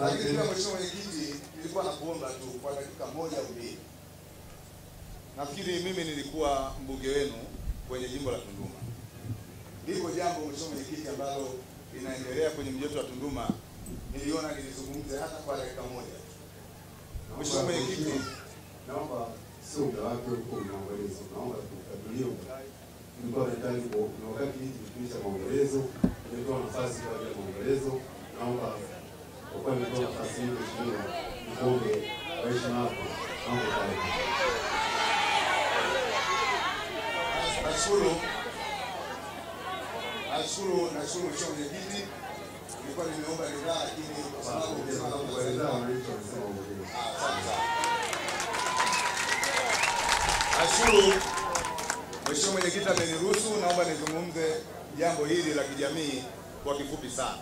Lakini pia mheshimiwa mwenyekiti, nilikuwa nakuomba tu kwa dakika moja mbili. Nafikiri mimi nilikuwa mbunge wenu kwenye jimbo la Tunduma. Liko jambo mheshimiwa mwenyekiti ambalo linaendelea kwenye mji wetu wa Tunduma, niliona nilizungumze hata kwa dakika moja. Mheshimiwa mwenyekiti, naomba sio muda wake huko maombolezo, naomba tukabilie tulikuwa tunahitaji wakati hii tukiisha maombolezo, tulitoa nafasi kwa ajili ya maombolezo. Naomba kwa kuwa nimetoa nafasi hii, mheshimiwa, nikuombe kwa heshima yako, naomba kale nashukuru nashukuru nashukuru mheshimiwa mwenyekiti, nilikuwa nimeomba ridhaa, lakini kwa sababu umesema. Nashukuru Mheshimiwa Mwenyekiti ameniruhusu, naomba nizungumze jambo hili la kijamii kwa kifupi sana.